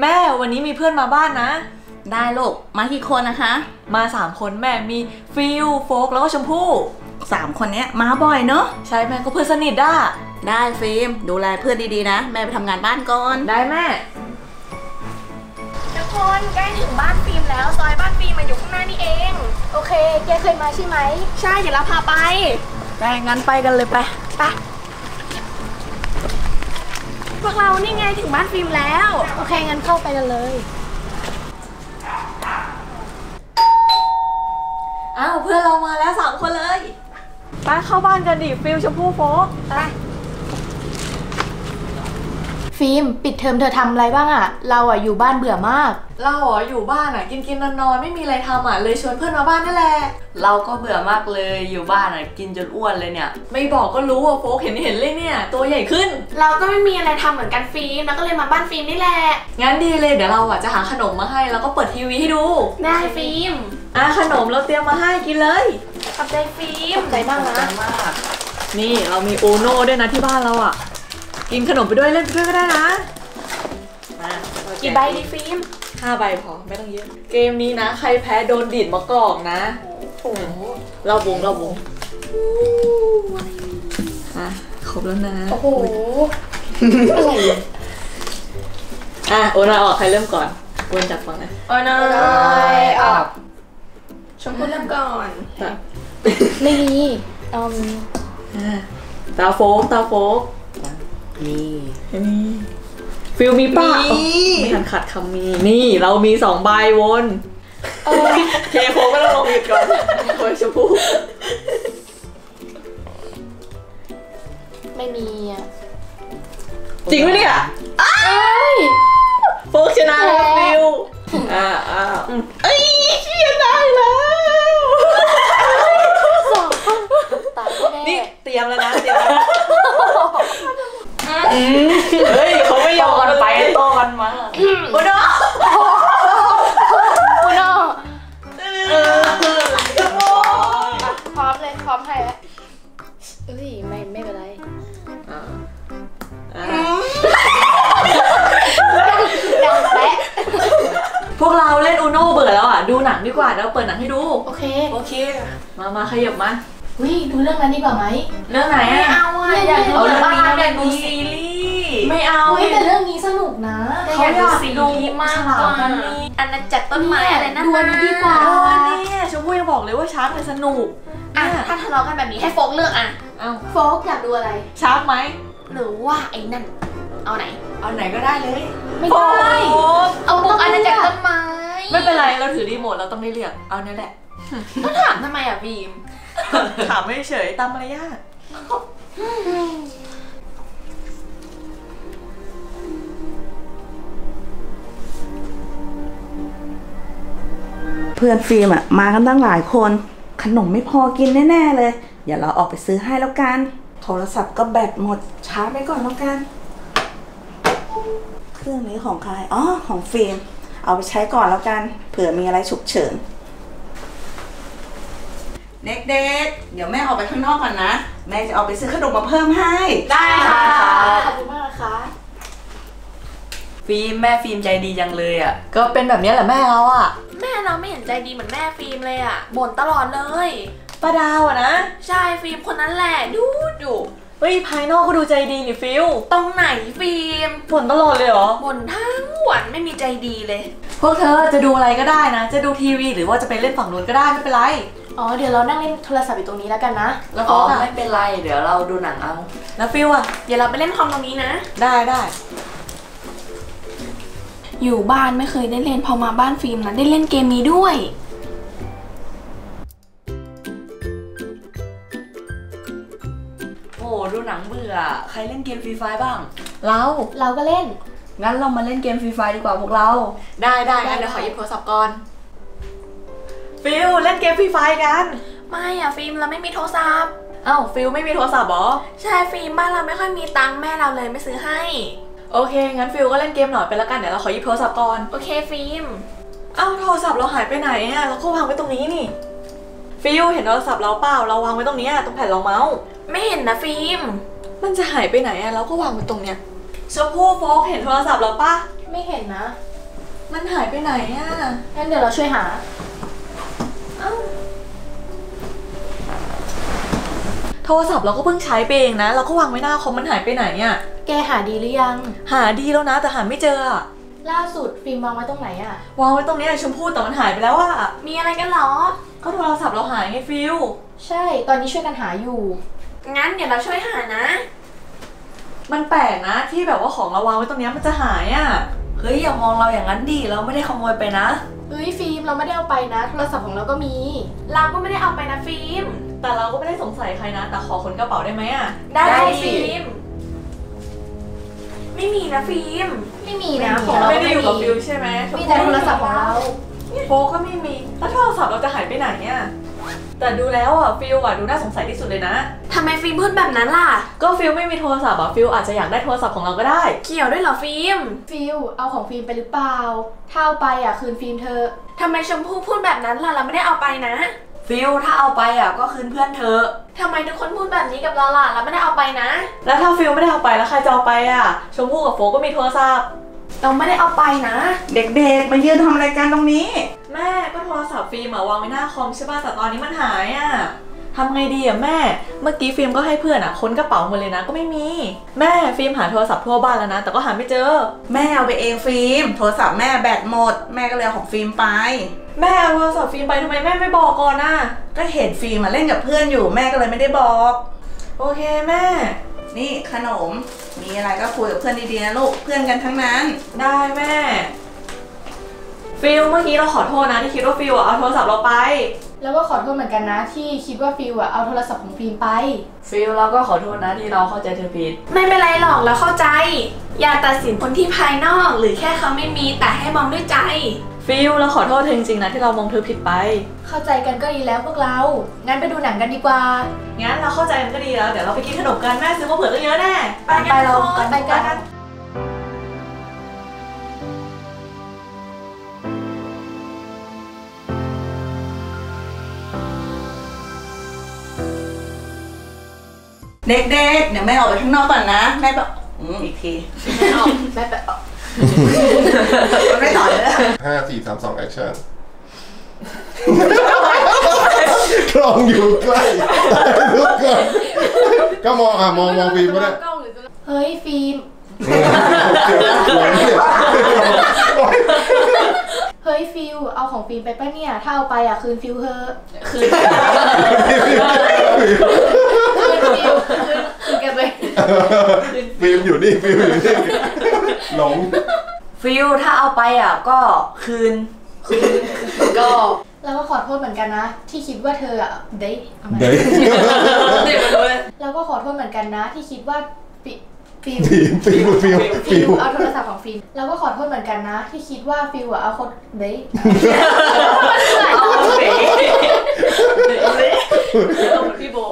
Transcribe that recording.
แม่วันนี้มีเพื่อนมาบ้านนะ ได้ลูก มากี่คนนะคะ มาสามคนแม่มีฟิลโฟกแล้วก็ชมพู่สามคนเนี้ยมาบ่อยเนอะใช่แม่ก็เพื่อนสนิทด้าได้ฟิล์มดูแลเพื่อนดีๆนะ แม่ไปทำงานบ้านก่อนได้แม่ ทุกคนใกล้ถึงบ้านฟิล์มแล้วซอยบ้านฟิล์มมาอยู่ข้างหน้านี่เอง โอเค แกเคยมาใช่ไหม ใช่ เดี๋ยวเราพาไป ได้งั้นไปกันเลยไป ไป พวกเรานี่ไงถึงบ้านฟิล์มแล้ว โอเคงั้นเข้าไปกันเลย อ้าวเพื่อนเรามาแล้วสามคนเลย ไปเข้าบ้านกันดิฟิลชมพู่โฟกไป ฟิล์มปิดเทอมเธอทำอะไรบ้างอะเราอะอยู่บ้านเบื่อมาก เราเหรออยู่บ้านอะกินกินนอนนอนไม่มีอะไรทำอะเลยชวนเพื่อนมาบ้านนั่นแหละเราก็เบื่อมากเลยอยู่บ้านอะกินจนอ้วนเลยเนี่ย ไม่บอกก็รู้ว่าโฟกเห็นเห็นเลยเนี่ย ตัวใหญ่ขึ้น เราก็ไม่มีอะไรทำเหมือนกันฟิล์มแล้วก็เลยมาบ้านฟิล์มนี่แหละ งั้นดีเลยเดี๋ยวเราอะจะหาขนมมาให้แล้วก็เปิดทีวีให้ดูได้ฟิล์มอะขนมเราเตรียมมาให้กินเลยขอบใจฟิล์ม ใจมากนะ มาก นี่เรามี UNO ด้วยนะที่บ้านเราอะ กินขนมไปด้วยเล่นไปด้วยก็ได้นะมากี่ใบดีฟิล์มห้าใบพอไม่ต้องเยอะ เกมนี้นะ ใครแพ้โดนดีดมะกอกนะโอ้โหเราวงเราวงอะครบแล้วนะ โอ้โหอะโอนาออกใครเริ่มก่อนโอนจับฟังนะโอ้ยยออกชมพู่เริ่มก่อนจับไม่มีอืมอะตาโฟกตาโฟก นี่ นี่ฟิลมีป้ามีโอ้ไม่ทันขัดคำมี นี่เรามีสองใบวนเออเคโฟก็ต้องลงหยุดก่อนโอ้ยชมพู่ไม่มีอะจริงไหมเนี่ยเอ้ยโฟกชนะแล้วฟิลอ่าอ่าอืมเอ้ยเชียได้ อมเลยพร้อมให้แล้วเอ้ยไม่ไม่เป็นไรอ่าอ่าดังแป๊ะพวกเราเล่นอูโน่เบื่อแล้วอะ ดูหนังดีกว่าเดี๋ยวเปิดหนังให้ดู โอเค โอเค มามาขยับมาวิดูเรื่องนั้นดีกว่าไหม เรื่องไหนไม่อะเอาอะเนี่ยอยากดูเอาเรื่องบ้านี้นนะอยากดูเรื่องนี้ซีรีส์ ไม่เอาเฮ้ยแต่เรื่องนี้สนุกนะเขาอยากดูมากกว่าอันนั้นจัดต้นไม้อะไรนั่นดูอันนี้ดีกว่าเออเนี่ยชมพู่ยังบอกเลยว่าชาร์กเนี่ยสนุกอะอะถ้าทะเลาะกันแบบนี้ให้โฟกเลือกอะเอาโฟกอยากดูอะไรชาร์กไหมหรือว่าไอ้นั่น เอาไหน เอาไหนก็ได้เลย ไม่โอ้ได้ยเอาบุกอันนั้นจัดต้นไม้ไม่เป็นไรเราถือรีโมทเราต้องได้เลือกเอาเนี่ยแหละต้องถามทำไมอะบีมถามไม่เฉยตามมารยาท เพื่อนฟิล์มอะมากันตั้งหลายคน ขนมไม่พอกินแน่ๆเลย เดี๋ยวเราออกไปซื้อให้แล้วกัน โทรศัพท์ก็แบตหมดชาร์จไปก่อนแล้วกัน เครื่องนี้ของใครอ๋อของฟิล์มเอาไปใช้ก่อนแล้วกัน เผื่อมีอะไรฉุกเฉิน เด็กๆเดี๋ยวแม่ออกไปข้างนอกก่อนนะ แม่จะเอาไปซื้อขนมมาเพิ่มให้ ได้ค่ะ ขอบคุณมากนะคะ ฟิล์มแม่ฟิล์มใจดีจังเลยอะ ก็เป็นแบบนี้แหละแม่เราอะ แม่เราไม่เห็นใจดีเหมือนแม่ฟิล์มเลยอะบ่นตลอดเลยป้าดาวอะนะ ใช่ฟิล์มคนนั้นแหละดูดูเฮ้ยภายนอกก็ดูใจดีนี่ฟิลตรงไหนฟิล์มบ่นตลอดเลยเหรอบ่นทั้งวันไม่มีใจดีเลย พวกเธอจะดูอะไรก็ได้นะ จะดูทีวีหรือว่าจะไปเล่นฝั่งนู้นก็ได้ไม่เป็นไรอ๋อเดี๋ยวเรานั่งเล่นโทรศัพท์อยู่ตรงนี้แล้วกันนะ แล้วอ๋ก็ออะไม่เป็นไรเดี๋ยวเราดูหนังเอา แล้วฟิลอะเดี๋ยวเราไปเล่นคอมตรงนี้นะ ได้ได้ อยู่บ้านไม่เคยได้เล่นพอมาบ้านฟิล์มนะได้เล่นเกมนี้ด้วยโอ้ดูหนังเบื่อ ใครเล่นเกม Free Fire บ้าง เราเราก็เล่น งั้นเรามาเล่นเกม Free Fire ดีกว่าพวกเรา ได้ได้งั้นเดี๋ยวขอหยิบโทรศัพท์ก่อน ฟิลเล่นเกม Free Fireกัน ไม่อะฟิล์มเราไม่มีโทรศัพท์ เอ้าฟิลไม่มีโทรศัพท์เหรอ ใช่ฟิล์มบ้านเราไม่ค่อยมีตังค์แม่เราเลยไม่ซื้อให้ โอเค งั้นฟิลก็เล่นเกมหน่อยไปแล้วกัน เดี๋ยวเราขอหยิบโทรศัพท์ก่อน โอเคฟิล์มเอ้าโทรศัพท์เราหายไปไหนอะเราก็วางไว้ตรงนี้นี่ ฟิลเห็นโทรศัพท์เราเปล่า เราวางไว้ตรงเนี้ยตรงแผ่นรองเมาส์ ไม่เห็นนะฟิล์ม มันจะหายไปไหนอะเราก็วางไว้ตรงเนี้ยชมพู่โฟกเห็นโทรศัพท์เราปะไม่เห็นนะ มันหายไปไหนอะงั้นเดี๋ยวเราช่วยหาโทรศัพท์เราก็เพิ่งใช้ไปเองนะ เราก็วางไว้หน้าคอมมันหายไปไหนอะแกหาดีหรือยัง หาดีแล้วนะ แต่หาไม่เจออะล่าสุดฟิล์มวางไว้ตรงไหนอะวางไว้ตรงเนี้ยชมพู่แต่มันหายไปแล้วอะมีอะไรกันเหรอ ก็โทรศัพท์เราหายไงฟิลใช่ ตอนนี้ช่วยกันหาอยู่ งั้นเดี๋ยวเราช่วยหานะ มันแปลกนะที่แบบว่าของเราวางไว้ตรงเนี้ยมันจะหายอะเฮ้ยอย่ามองเราอย่างนั้นดิเราไม่ได้ขโมยไปนะเฮ้ยฟิล์มเราไม่ได้เอาไปนะ โทรศัพท์ของเราก็มี เราก็ไม่ได้เอาไปนะฟิล์ม แต่เราก็ไม่ได้สงสัยใครนะ แต่ขอค้นกระเป๋าได้ไหมอะได้ได้ฟิล์มไม่มีนะฟิล์ม ไม่มีนะของเราไม่ก็ได้ไม่อยู่กับมีฟิลใช่ไหมมีแต่โทรศัพท์ของเรา โฟก็ไม่มี แล้วโทรศัพท์เราจะหายไปไหนอะแต่ดูแล้วอะฟิลอะดูน่าสงสัยที่สุดเลยนะ ทำไมฟิล์มพูดแบบนั้นล่ะ ก็ฟิลไม่มีโทรศัพท์อะฟิลอาจจะอยากได้โทรศัพท์ของเราก็ได้ เกี่ยวด้วยเหรอฟิล์มฟิลเอาของฟิล์มไปหรือเปล่า ถ้าเอาไปอะคืนฟิล์มเถอะทำไมชมพู่พูดแบบนั้นล่ะเราไม่ได้เอาไปนะ ฟิลถ้าเอาไปอะก็คืนเพื่อนเถอะทำไมทุกคนพูดแบบนี้กับเราล่ะเราไม่ได้เอาไปนะ แล้วถ้าฟิลไม่ได้เอาไปแล้วใครจะเอาไปอะชมพู่กับโฟก็มีโทรศัพท์เราไม่ได้เอาไปนะ เด็กๆ มายืนทำอะไรกันตรงนี้ แม่ก็โทรศัพท์ฟิล์มอะวางไว้หน้าคอมใช่ป่ะแต่ตอนนี้มันหายอะ ทำไงดีอะแม่ เมื่อกี้ฟิล์มก็ให้เพื่อนอะค้นกระเป๋าหมดเลยนะ ก็ไม่มี แม่ฟิล์มหาโทรศัพท์ทั่วบ้านแล้วนะ แต่ก็หาไม่เจอ แม่เอาไปเองฟิล์ม โทรศัพท์แม่แบตหมด แม่ก็เลยเอาของฟิล์มไป แม่เอาโทรศัพท์ฟิล์มไปทำไมแม่ไม่บอกก่อนน่ะก็เห็นฟิล์มมาเล่นกับเพื่อนอยู่แม่ก็เลยไม่ได้บอก โอเคแม่ นี่ขนม มีอะไรก็คุยกับเพื่อนดีๆนะลูก เพื่อนกันทั้งนั้น ได้แม่ฟิลเมื่อกี้เราขอโทษนะที่คิดว่าฟิลอะเอาโทรศัพท์เราไป แล้วก็ขอโทษเหมือนกันนะที่คิดว่าฟิลอะเอาโทรศัพท์ของฟิล์มไป ฟิลเราก็ขอโทษนะที่เราเข้าใจเธอผิด ไม่เป็นไรหรอกเราเข้าใจ อย่าตัดสินคนที่ภายนอกหรือแค่เขาไม่มีแต่ให้มองด้วยใจ ฟิลเราขอโทษเธอจริงๆนะที่เรามองเธอผิดไป เข้าใจกันก็ดีแล้วพวกเรา งั้นไปดูหนังกันดีกว่า งั้นเราเข้าใจมันก็ดีแล้ว เดี๋ยวเราไปกินขนมกันแม่ซื้อมาเผื่อตั้งเยอะแน่ไปกันไปเราทุกคนไปกัน เด็กๆเดี๋ยวแม่ออกไปข้างนอกก่อนนะ แม่บอกอืมอีกทีแม่ไปเอามันไม่ต่อเลยนะห้าสี่สามสองแอคชั่นกล้องอยู่ใกล้ลุกก่อนก็มองอะมองมองฟิล์มก็ได้เฮ้ยฟิล์มเฮ้ย ฟิลเอาของฟิล์มไปปะเนี่ยถ้าเอาไปอะคืนฟิลเธอะคืนคืนฟิลคืนคืนกันเลยฟิล์มอยู่นี่ฟิล์มอยู่นี่หลงฟิลถ้าเอาไปอะก็คืนก็แล้วก็ขอโทษเหมือนกันนะ ที่คิดว่าเธออะเด้เอาใหม่เดี๋ยวแล้วก็ขอโทษเหมือนกันนะ ที่คิดว่าฟิฟิลฟิล์มฟิล์มฟิล์มฟิฟิลล์มเอาโทรศัพท์ของ ฟิล์มแล้วก็ขอโทษเหมือนกันนะ ที่คิดว่าฟิลอะเอาคนเด้เอาเบ๋